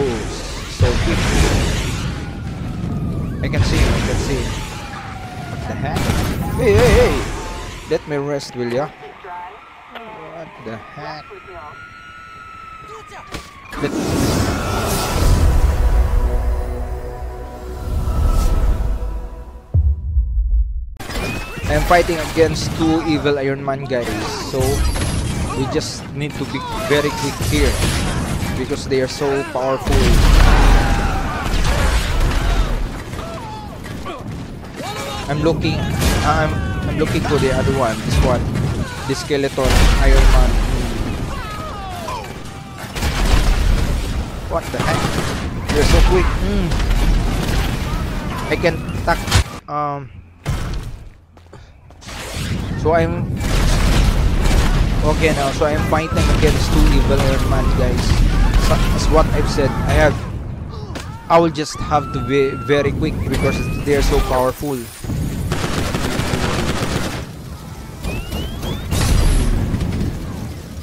So. I can see him, I can see him. What the heck? Hey, hey, hey! Let me rest, will ya? What the heck? Let I'm fighting against two evil Iron Man guys, so we just need to be very quick here because they are so powerful. I'm looking, I'm I'm looking for the other one. This one, the skeleton Iron Man. What the heck? You're so quick. Mm. I can attack. Um. So I'm okay now. So I'm fighting against two evil Iron Man guys. As what I've said, I have. I will just have to be very quick because they're so powerful.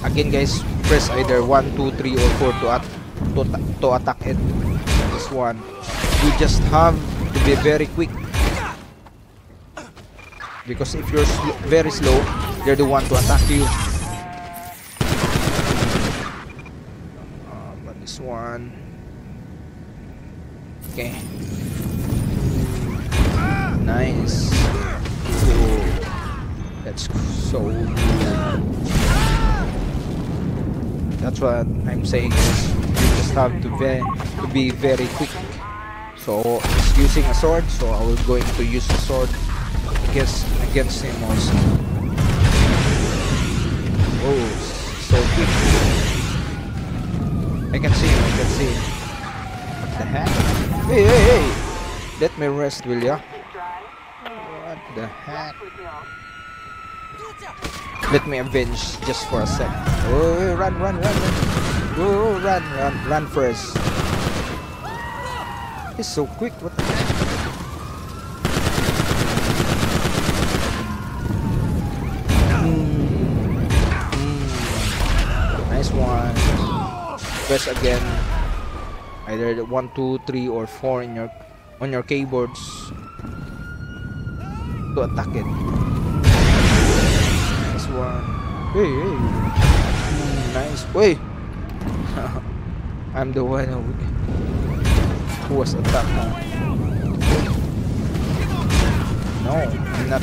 Again, guys, press either 1, 2, 3, or 4 to at to, to attack it. This one, you just have to be very quick because if you're sl- very slow, they're the one to attack you. Uh, but one, okay, nice. Cool. That's so good. That's what I'm saying. Is you just have to be to be very quick. So it's using a sword. So I was going to use the sword against against him also. Oh, so quick. I can see him. What the heck? Hey, hey, hey! Let me rest, will ya? What the heck? Let me avenge just for a sec. Oh, run, run, run, run. Oh, run, run, run first. He's so quick, what the heck? Mm. Mm. Nice one. Press again. Either one, two, three, or four in your on your keyboards to attack it. Nice one. Hey, hey. Mm, nice. Wait. I'm the one who, was attacked now. No, I'm not.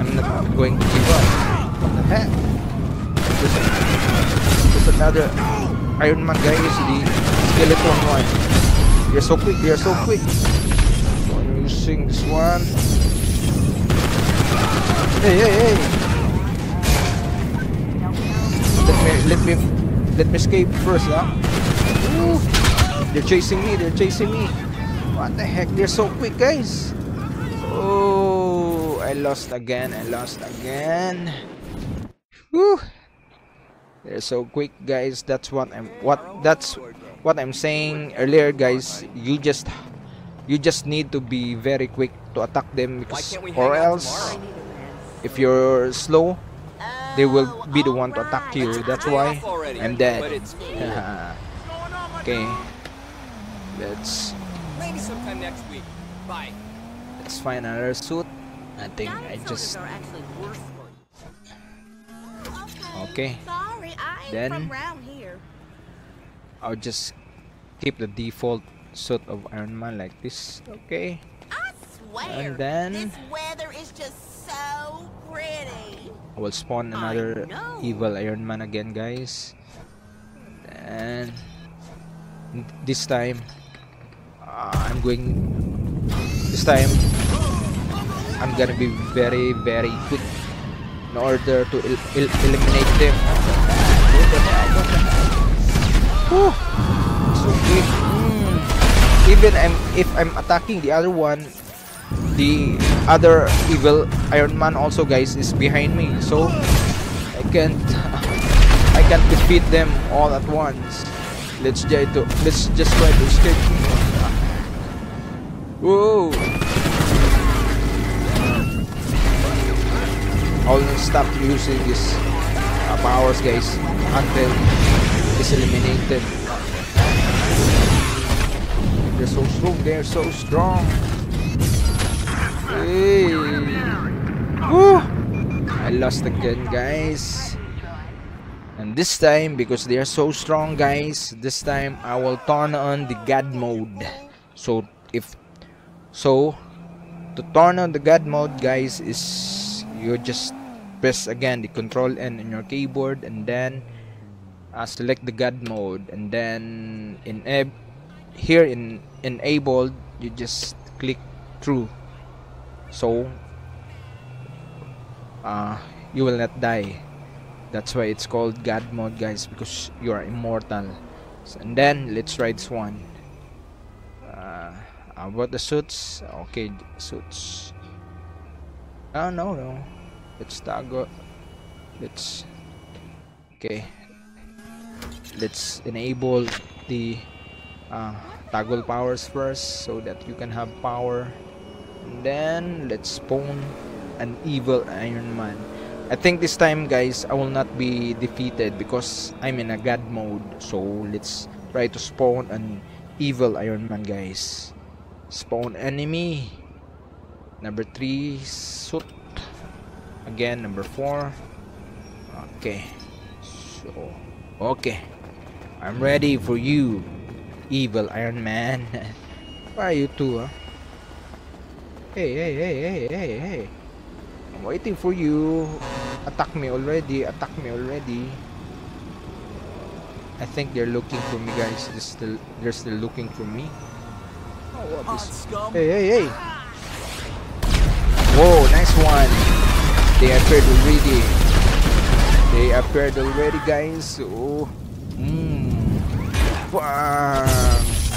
I'm not going to give up. What the heck? There's, there's another Iron Man guy is the skeleton one. You're so quick, you're so quick. I'm using this one. Hey, hey, hey! Let me, let me, let me escape first, huh? Ooh. They're chasing me, they're chasing me. What the heck? They're so quick, guys. Oh, I lost again, I lost again. Whew. They're so quick, guys. That's what I'm what that's what I'm saying earlier, guys. You just you just need to be very quick to attack them because or else if you're slow, they will oh, be the one to attack you. That's why I'm dead. okay. Let's Maybe sometime next week. Bye. let's find another suit. I think I just are actually worse for you. Okay. Sorry, I ain't Then- from around here. I'll just keep the default suit of Iron Man like this. Okay. I swear, And then- this weather is just so pretty. I will spawn another evil Iron Man again, guys. And this time, uh, I'm going. This time, I'm gonna be very, very quick in order to el- el- eliminate them. So quick. Mm. Even I'm if I'm attacking the other one, the other evil Iron Man also guys is behind me so I can't I can't defeat them all at once let's try to let's just try to escape whoa I'll stop using this powers guys until it's eliminated They're so strong. They're so strong. Hey. I lost again, guys. And this time, because they are so strong, guys, this time I will turn on the God mode. So if so, to turn on the God mode, guys, is you just press again the Control N in your keyboard, and then uh, select the God mode, and then in here in enabled, you just click true. So uh, you will not die. That's why it's called god mode guys because you are immortal. So, and then let's try this one uh, about the suits? Okay suits. Oh no no let's toggle let's okay. Let's enable the uh, toggle powers first so that you can have power. And then let's spawn an evil Iron Man. I think this time guys I will not be defeated because I'm in a god mode. So let's try to spawn an evil Iron Man guys. Spawn enemy. Number 3 suit again number 4 okay so okay I'm ready for you evil Iron Man why are you two huh? hey hey hey hey hey hey I'm waiting for you. Attack me already. Attack me already. I think they're looking for me, guys. They're still, they're still looking for me. Oh, what is... Hey, hey, hey! Whoa, nice one. They appeared already. They appeared already, guys. Oh, mm.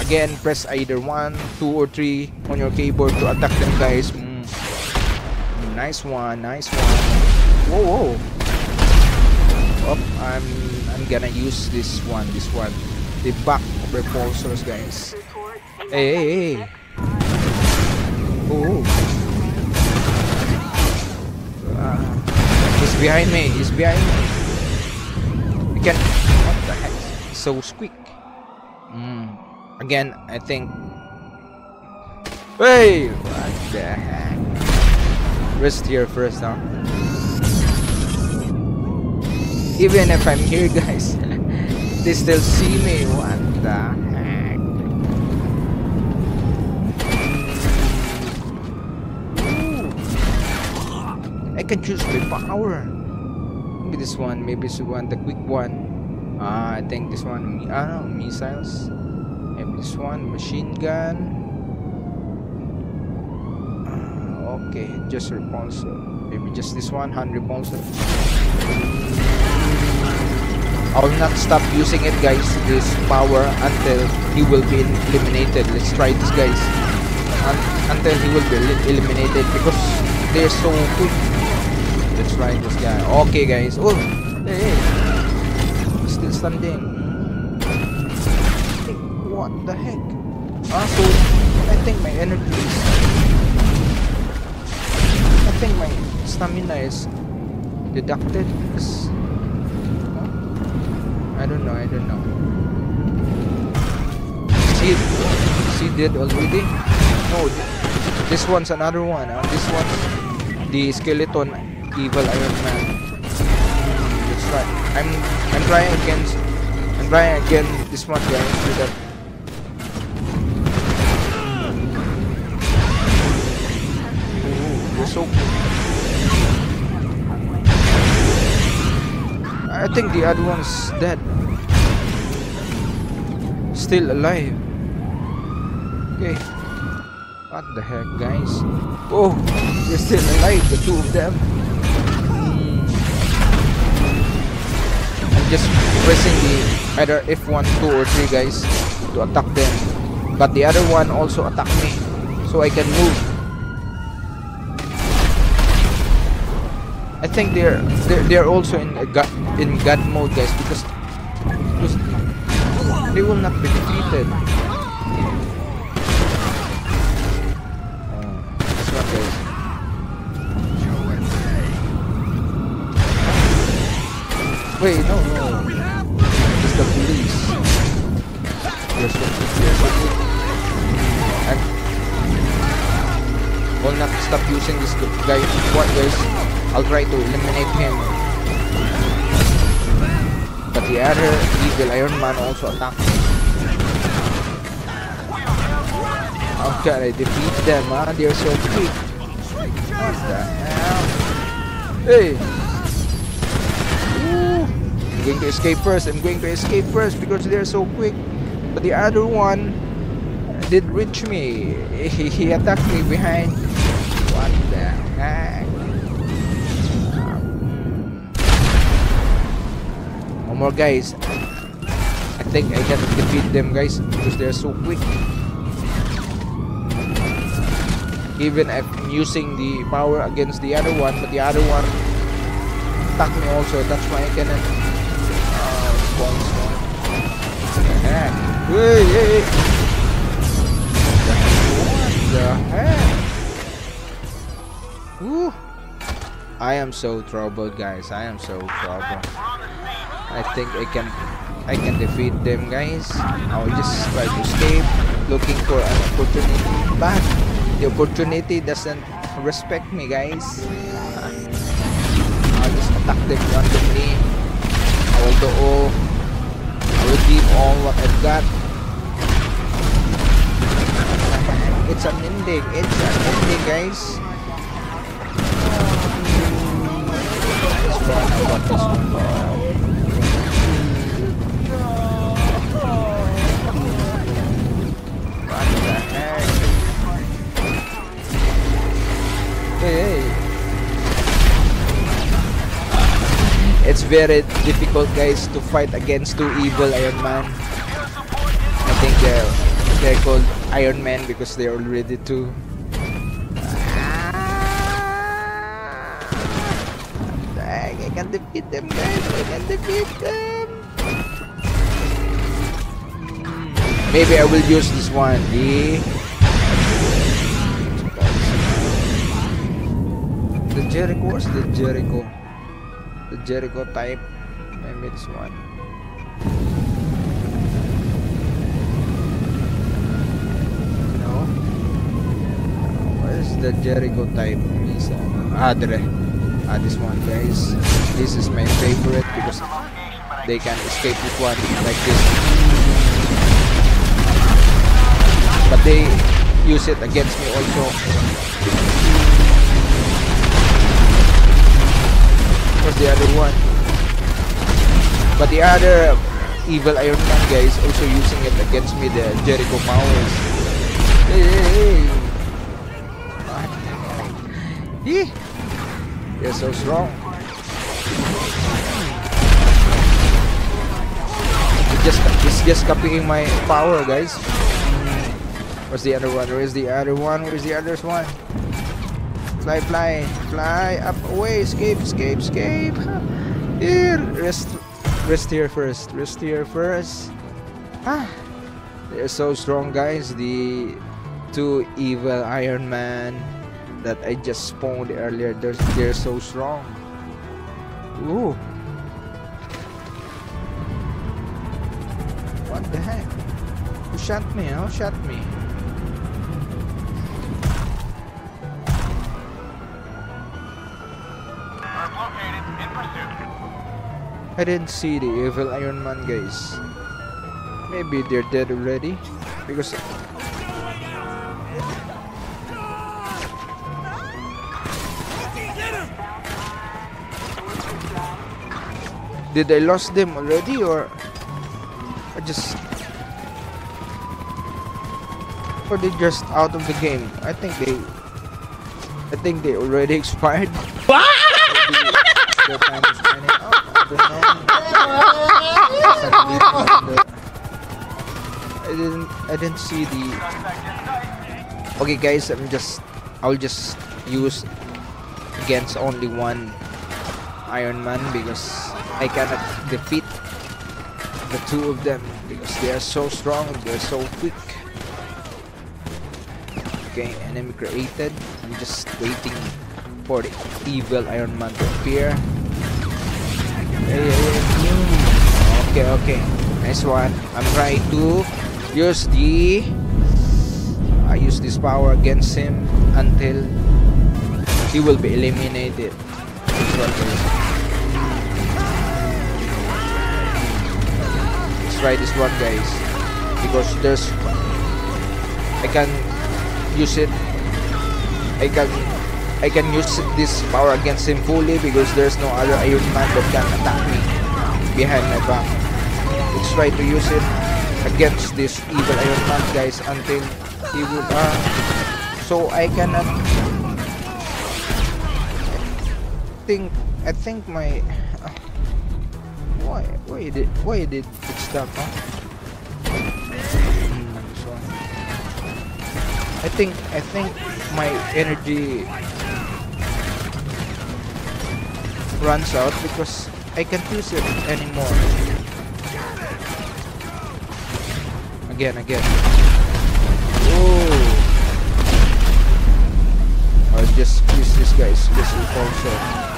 Again, press either one, two, or three on your keyboard to attack them, guys. Mm. Nice one, nice one. Whoa, whoa. Oh, I'm I'm gonna use this one, this one. The back repulsors, guys. Hey, hey, hey. Oh. Uh, he's behind me. He's behind me. Can. What the heck? So quick. Mm. Again, I think. Hey! What the heck? rest here first huh? even if I'm here guys they still see me what the can choose the power maybe this one maybe this one the quick one uh, I think this one I don't know missiles maybe this one machine gun Okay, just repulsor. Maybe just this one, hand repulsor. I will not stop using it guys, this power until he will be eliminated. Let's try this guys. Un until he will be eliminated because they're so quick. Let's try this guy. Okay guys. Oh. Still standing. What the heck? Ah, so I think my energy is I think my stamina is deducted I don't know, I don't know. See, see dead already? No, this one's another one. Uh, this one, the skeleton evil Iron Man. That's right. I'm I'm trying against I'm trying again this one guys with that. So I think the other one's dead. Still alive. Okay. What the heck guys? Oh they're still alive the two of them just pressing the either F1 2 or 3 guys to attack them but the other one also attacked me so I can move I think they're they're, they're also in God, in God mode, guys, because because they will not be defeated. Wait, no, no. It's the police. Yes, yes, yes. Will not stop using this guy. What guys? I'll try to eliminate him. But the other evil Iron Man also attacked. Okay, I defeat them, huh? They're so quick. What the hell? Hey! I'm going to escape first. I'm going to escape first because they're so quick. But the other one did reach me. He, he attacked me behind. What the heck? One more guys. I think I can defeat them guys because they're so quick. Even if using the power against the other one, but the other one attacked me also. That's why I cannot heck? Hey, hey, hey. What the heck? Woo. I am so troubled guys. I am so troubled. I think I can I can defeat them guys. I'll just try to escape looking for an opportunity. But the opportunity doesn't respect me guys. I'll just attack them randomly. I will give all what I've got. It's an ending. It's an ending guys. What the heck? Hey, It's very difficult guys to fight against two evil Iron Man. I think they're they're called Iron Man because they're already two. Dang, I can defeat them guys, I can defeat them. Hmm. Maybe I will use this one. The the Jericho what's the Jericho? The Jericho type. Maybe this one. No. What is the Jericho type? Is uh, ah. Ah, this one, guys. This is my favorite because they can escape with one like this. But they use it against me also. But the other evil Iron Man guy is also using it against me, the Jericho powers. Hey, hey, hey. They're so strong. It's just, it's just copying my power, guys. Where's the other one? Where's the other one? Where's the other one? Fly, fly, fly up away, escape, escape, escape. Here, rest, rest here first. Rest here first. Ah, they're so strong, guys. The two evil Iron Man that I just spawned earlier. They're they're so strong. Ooh. What the heck? Who shot me? Who shot me? I didn't see the evil Iron Man guys. Maybe they're dead already. Because Did I lost them already or I just or they just out of the game? I think they I think they already expired. I didn't I didn't see the Okay guys, I'm just I'll just use against only one Iron Man because I cannot defeat the two of them because they are so strong, they're so quick. Okay, enemy created. I'm just waiting for the evil Iron Man to appear. Okay, okay. Nice one. I'm trying to use the I use this power against him until he will be eliminated. Let's try this one, guys. Because there's, I can use it. I can, I can use this power against him fully because there's no other Iron Man that can attack me behind my back. Let's try to use it against this evil Iron Man, guys, until he will. Uh, so I cannot think I think my uh, why why did why did it stop huh? Hmm, I think I think my energy runs out because I can't use it anymore. Again again. Oh. I'll just use this guys. This will also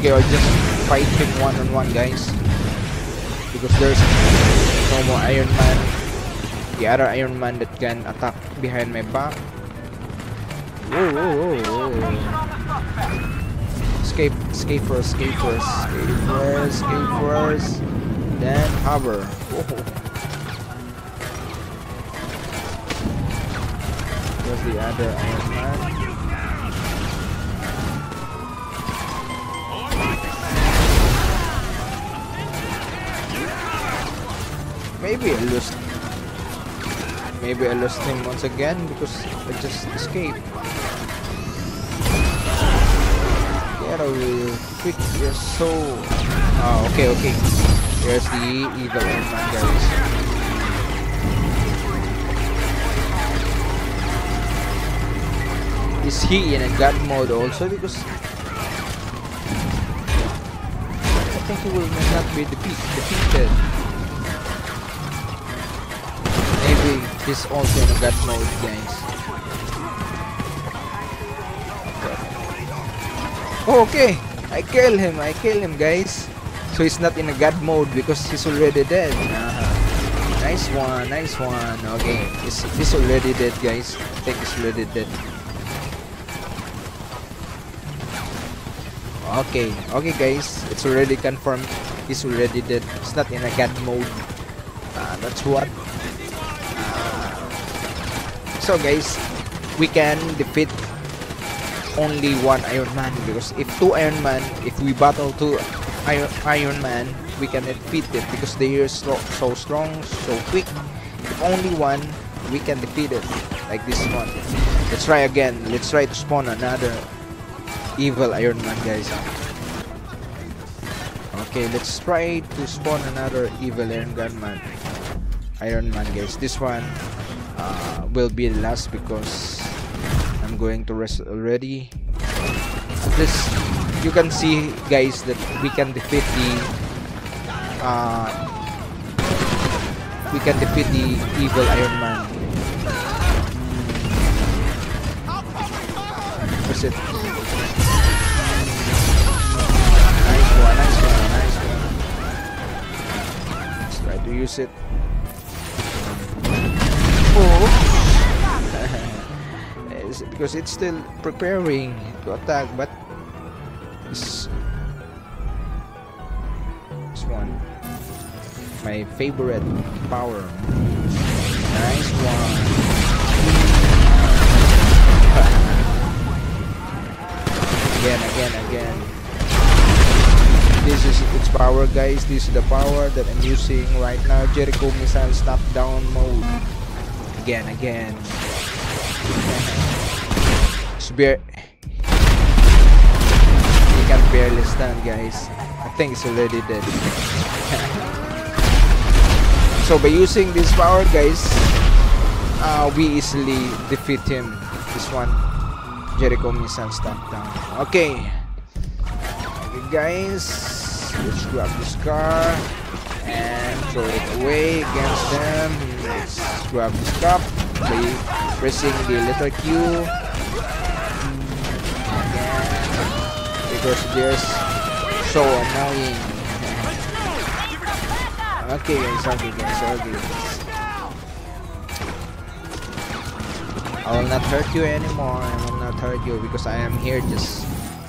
Okay, I'll just fight him one on one, guys. Because there's no more Iron Man. The other Iron Man that can attack behind my back. Whoa, whoa, whoa, whoa. Escape, escape first, escape first, escape first, escape first. Then hover. Whoa. Where's the other Iron Man? Maybe I lost. Maybe I lost him once again because I just escaped. Get away, quick! You're so. Oh, okay, okay. There's the evil Man, guys. Is he in a god mode also? Because I think he will not be defeat, defeated. Maybe he's also in a god mode, guys. Okay. I kill him. I kill him, guys. So he's not in a god mode because he's already dead. Uh-huh. Nice one. Nice one. Okay. He's, he's already dead, guys. I think he's already dead. Okay. Okay, guys. It's already confirmed. He's already dead. He's not in a god mode. Uh, that's what so guys we can defeat only one Iron Man because if two Iron Man if we battle two Iron, Iron Man we can defeat it because they are so, so strong so quick. If only one we can defeat it like this one. Let's try again. Let's try to spawn another evil Iron Man guys. Okay let's try to spawn another evil Iron Gun Man Iron Man guys. This one uh, will be the last because I'm going to rest already. This you can see guys that we can defeat the uh, we can defeat the evil Iron Man. Where's it? Nice one, nice one, nice one. Let's try to use it. Because it's still preparing to attack but this, this one my favorite power. Nice one. Again again again. This is its power guys. This is the power that I'm using right now. Jericho missile stop down mode again again. Bare you can barely stand guys. I think it's already dead. So by using this power guys uh, we easily defeat him. This one Jericho missile stop down. Okay okay. Guys let's grab this car and throw it away against them grab this cup by pressing the letter Q because they're so annoying Okay guys, okay guys, okay. I will not hurt you anymore. I will not hurt you because I am here just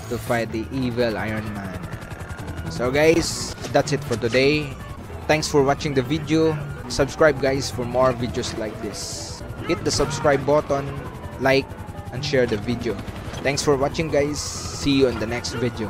to fight the evil Iron Man. So guys, that's it for today. Thanks for watching the video. Subscribe guys for more videos like this. Hit the subscribe button, like, and share the video. Thanks for watching guys. See you in the next video.